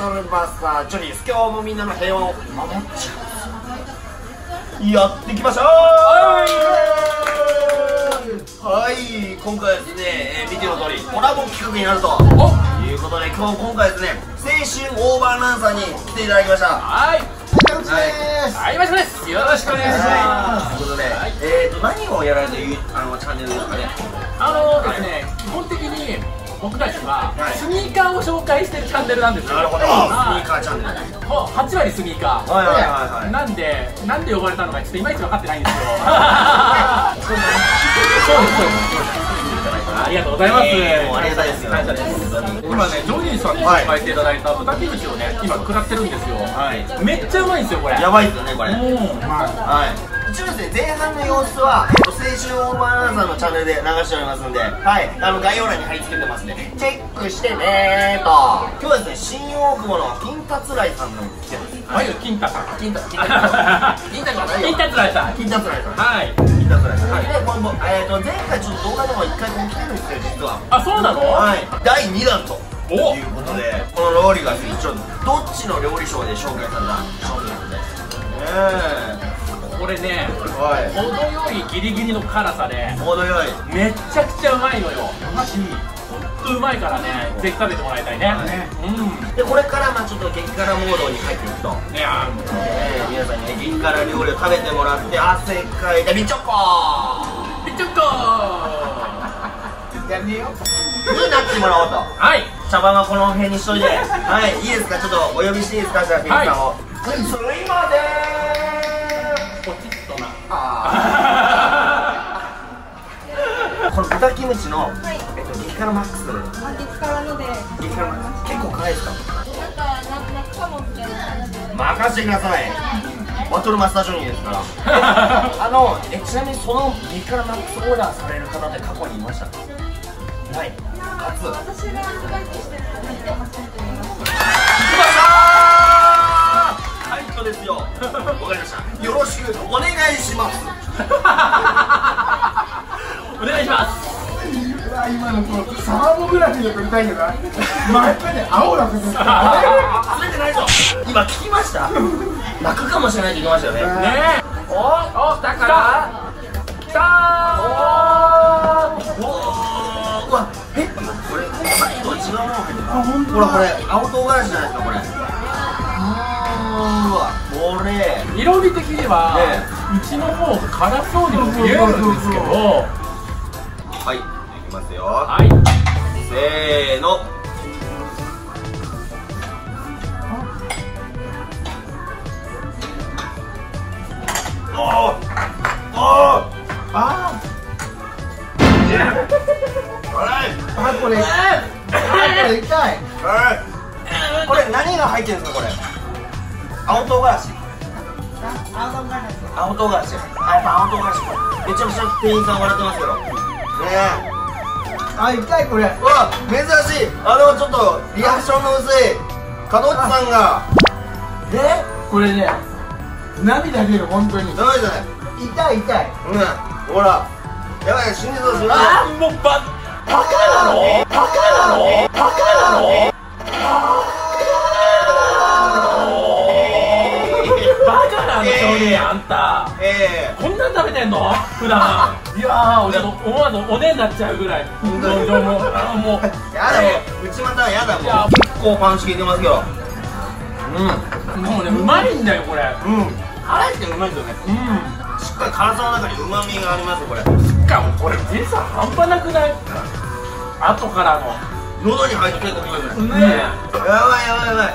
トルバスタージョニーです今日もみんなの平和を守っちゃう。やっていきましょうはい。今回はですね、えー見ての通りコラボ企画になるということで今日今回ですね青春オーバーランさんに来ていただきました。はい。はい。はい。ましですよろしくお願いします。とい。うことで、えーと何をやられてるあのチャンネルですかね。あのですね基本的に僕たちははい。スニーカーを紹介してるチャンネルなんですよ。なるほど。スニはいーカーチャンネル。ほ8割スニーカー。はいはいはいはい。なんでなんで呼ばれたのかちょっといまいち分かってないんですよ。そうですそうですありがとうございます、えーもうありがたいですよ感謝です今ね。ジョニーさんに紹介していただいた豚キムチをね。今食らってるんですよはいめっちゃうまいんですよこれやばいですよね。これはい一応ですね前半の様子は、えっと、青春オーバーランさんのチャンネルで流しておりますんではい。あの概要欄に貼り付けてますんでチェックしてねーと。今日はですね新大久保の金達来さんの来てます。はい。金太さん。金達金達金達じゃないよ。金太つらいさん。金達来さん。はい。金達来さん、でこの、えー、と前回ちょっと動画でも一回ここ来てるんですよ実は。あそうなの？はい。第2弾と。お。いうことでこの料理が一応どっちの料理賞で紹介された商品なんでねこれね程よいギリギリの辛さで程よい。めっちゃくちゃうまいのよ。マジうまいからねぜひ食べてもらいたいね。うん。でこれからまあちょっと激辛モードに入っていくと、えー。皆さんにね激辛料理を食べてもらって汗かいてみちょこピチョコー。やめよ。になってもらおうと。はい。茶番はこの辺にしといて。はい。いいですか？ちょっとお呼びしていいですか？じゃあフィリさんを。はい。それ今でポチッとなーこの豚キムチの、えっと、激辛マックスあ激辛ので。激辛マックス。結構辛いですか？なんかなかもみたいな任せてください。バトルマスタージョニーですから。あのえちなみにその激辛マックスオーダーされる方って過去にいました？かない。かつ私がバイトしてる時で初めて見ました来ました快挙ですよ わかりました。よろしくお願いします。お願いします。うわ今のこのサーモグラフィーで撮りたいけど 真っ赤で青だって忘れて。ないぞ今聞きました。泣くかもしれないって言いましたよね。ねえ。おおだから。きた。ー。おー。うわえこれさっきとは違うもの入ってるほらこれ青唐辛子じゃないですかこれうわこれ。色味的には、ね。うちの方辛そうにも見えるんですけど。はいいきますよ。はい。せーの。おーおー。あ辛いー。あこれ。あこれ痛い。これ何が入ってるんですかこれ。青唐辛子青唐辛子。あやっぱ青唐辛子めちゃめちゃ店員さん笑ってますけど。ねえ。あ痛いこれ。うわ珍しい。あのちょっとリアクションの薄い門内さんが。え？これね涙出る本当に。ダメじゃない痛い痛い。うんほら。やばい死にそう死にそうあーもうババカなの？バカなの？こんの？普段。いやー俺思わずおねになっちゃうぐらい。本当に。どうもあーもう。えやだもう内股はやだもう結構パンチ効いてますけど。うもうねうまいんだよこれ。んうん。辛いってうまいですよね。うん。しっかり辛さの中にうまみがありますこれ。しかもこれ時差半端なくない？後からの。喉に入って結構くるねねやばいやばいやばい。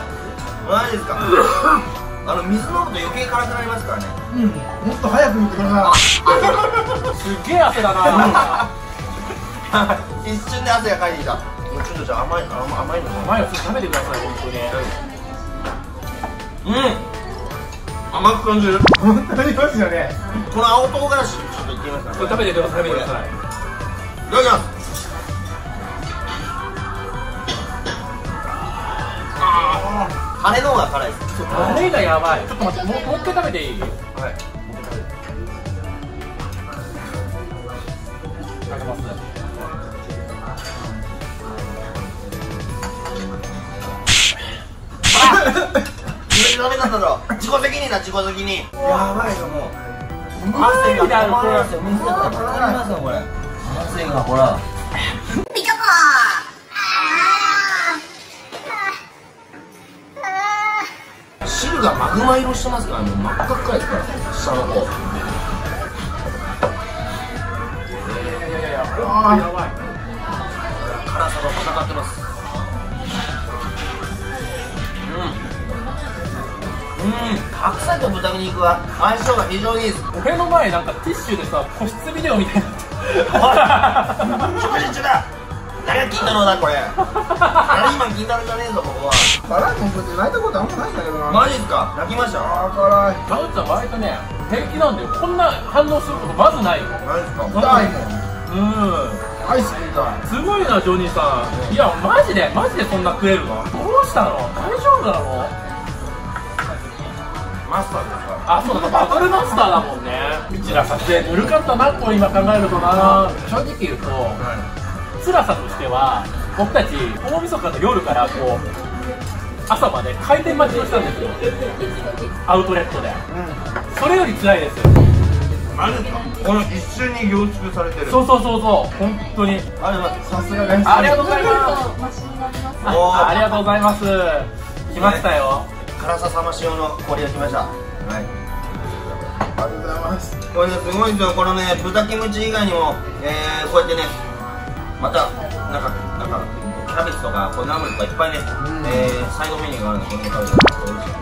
マジですか。あの水飲むと余計辛くなりますからねうん。もっと早く見てください。すっげえ汗だな。一瞬で汗がかいてきた。ちょっとじゃあ甘い甘甘いの。ね前を食べてください本当に。うん。甘く感じる。本当にますよね。この青唐辛子ちょっといってみますかこれ食べてください食べてください。いただきます。あー。羽の方が辛いですタレがやばいちょっと待ってもうもう一回食べていい？はいかけますあ自己責任だ自己責任。やばいよもう。汗が止まらないですよ水だからかかりますよこれ汗がほらがマグマ色してますからね真っ赤っかですから下の方。やばい。辛さと戦ってます。うん。うん。白菜と豚肉は相性が非常にいいです。俺の前なんかティッシュでさ個室ビデオみたいになって食事中だ誰が金太郎だこれ。誰今金太郎じゃねえぞここは。辛いもん食って泣いたことあんまないんだけどな。マジっすか？泣きました？あー辛い。タウちゃん割とね平気なんだよ。こんな反応することまずないよ。マジっすか？痛いもん。うん。アイスみたいすごいなジョニーさん。いやマジでマジでそんな食えるの？どうしたの？大丈夫なの？マスターですか？あそうだバトルマスターだもんね。うちら撮影ぬるかったなと今考えるとな。正直言うと辛さとしては僕たち大晦日の夜からこう朝まで開店待ちをしたんですよ。アウトレットで。それより辛いですマジか。この一瞬に凝縮されてる。そうそうそうそう。本当に。ありがとうございますさすがです。ありがとうございます。マシになります。おーあありがとうございます。来ましたよ。辛ささまし用の氷が来ました。はい。ありがとうございます。これねすごいんですよ。このね豚キムチ以外にも、えー、こうやってねまたなんかなんかキャベツとかこれナムルとかいっぱいね、えー、サイドメニューがあるんでこれも食べて。美味しい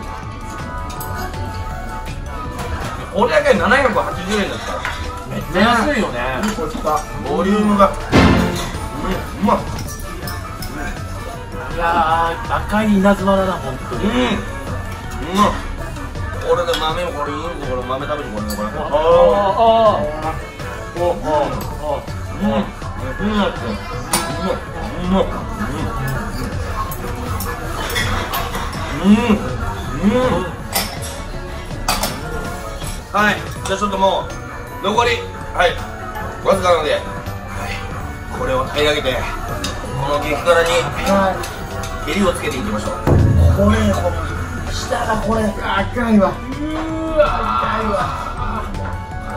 これだけで780円ですからめっちゃ安いよね。ボリュームがうんうまっいやー赤い稲妻だな本当にうんうまっこれで豆もこれいいんこれ豆食べてこれこれおあおおおおうんうんなってうまっうまっうんうんうんはいじゃあちょっともう残りはいわずかなので、はい、これを平らげてこの激辛に襟をつけていきましょう。これこの下がこれ。赤いわ。うわ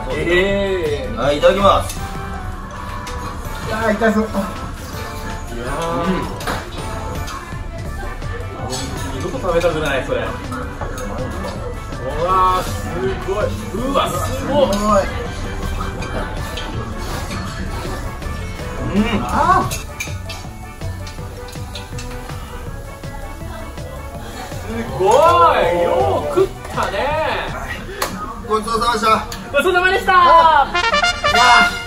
ええはいいただきますあー痛そう。いや二度と食べたくないそれ。うわーすごい。うわすごい。うん。あすごい。よう食ったね。ごちそうさまでした。ごちそうさまでした。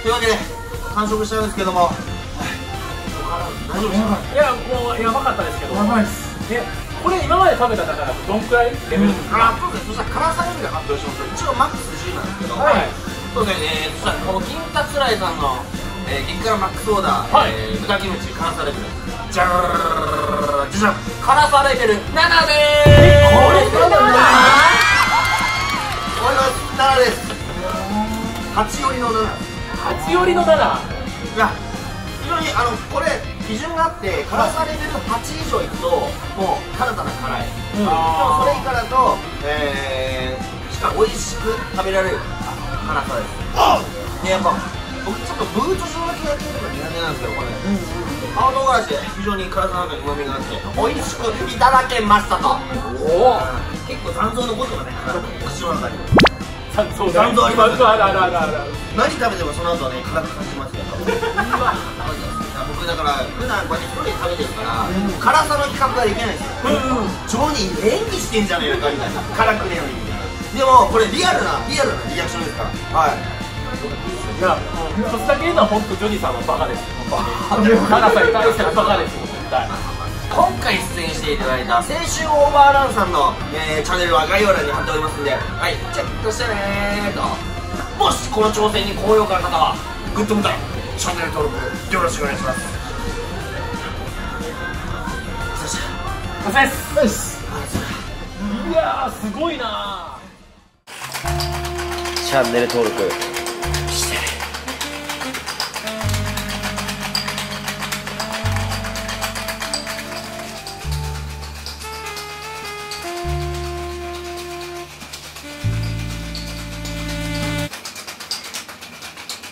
というわけで完食したんですけども。大丈夫いやもうやばかったですけど。やばいっす。えこれ今まで食べた中だとどんくらい？レベル？ですか、あそうですね。そしたら辛さレベル発表します一応マックス10なんですけど。はい。そうですね、えー、そしたらこの金達ライさんの、えー、激辛マックスオーダー、はい。えー、豚キムチ辛さレベル。じゃーじゃじゃん辛さレベル7でーすこれ？8寄りの7いや非常にあのこれ基準があって辛さレベル8以上いくともうただただ辛い、でもそれ以下だと、えー、しか美味しく食べられる。辛さです。でやっぱ僕ちょっとブート状の気がするのが苦手なんですけどこれ、青唐辛子で非常に辛さの中にうまみがあって美味しくいただけましたと。おお結構残像残ってますね口の中に残像残像あります。あるあるあるある何食べてもその後はね辛く感じますけど僕だから普段こうやって一人で食べてるから、辛さの比較ができないんですよ、ジョニー演技してんじゃねえのかみたいな。辛くねえのに。みたいなでもこれリアルなリアルなリアクションですから。はい。いや一つだけ言うのは本当ジョニーさんはバカです。辛さに対してはバカです。絶対。今回出演していただいた青春オーバーランさんの、えーチャンネルは概要欄に貼っておりますんで。はい。チェックしてねーと。もしこの挑戦に高評価の方はグッドボタンチャンネル登録よろしくお願いします。そしてお疲れですいやーすごいなチャンネル登録